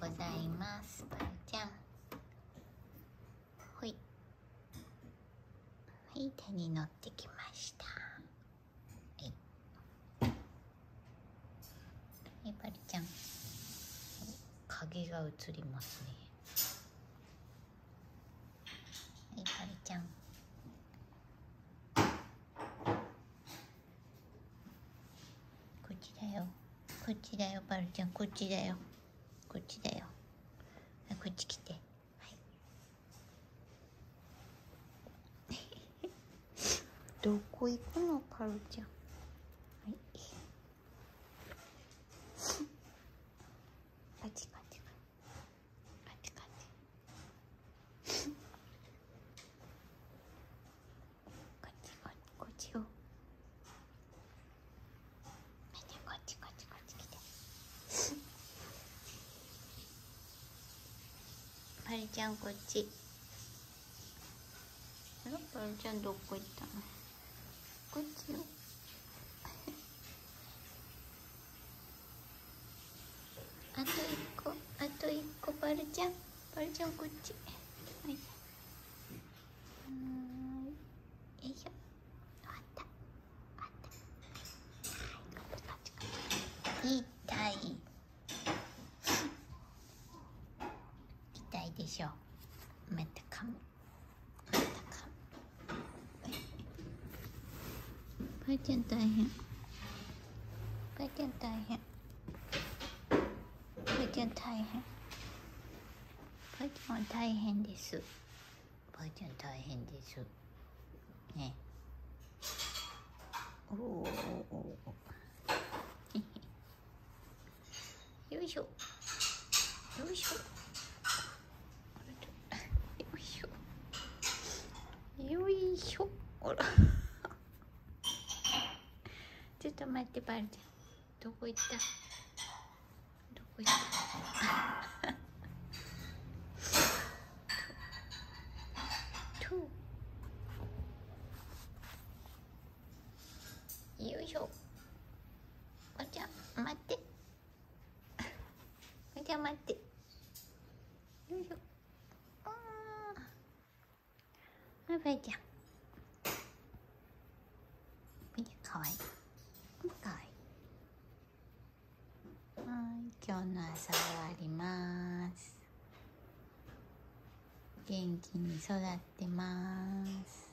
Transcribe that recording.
ございます。パルちゃん。ほい。はい手に乗ってきました。はい。はいパルちゃん。影が映りますね。はいパルちゃん。こっちだよ。こっちだよパルちゃん。こっちだよ。こっちだよあこっち来てはいどこ行くのパルちゃん。はい。あっちこっちあっちこっちこっちこっちこっちよ。こっちこっちこっちこっち来て。パリちゃんこっち。あらパリちゃんどこ行ったの？こっちよあと一個あと一個パリちゃん。パリちゃんこっち。はい。よいしょ。あった。あった。はい痛い。痛いでしょ。また噛むまた噛むばあちゃん大変。ばあちゃん大変。ばあちゃん大変。ばあちゃんは大変です。ばあちゃん大変です。ね。おおおおよいしょ。よいしょ。よいしょ。よいしょ。ほら。と待ってパルちゃんどこ行った？どこ行った？よいしょ。おちゃん待って。おちゃん待って。よいしょ。あーバイバイちゃん見てかわいい。かわいい。はい今日の朝終わります。元気に育ってます。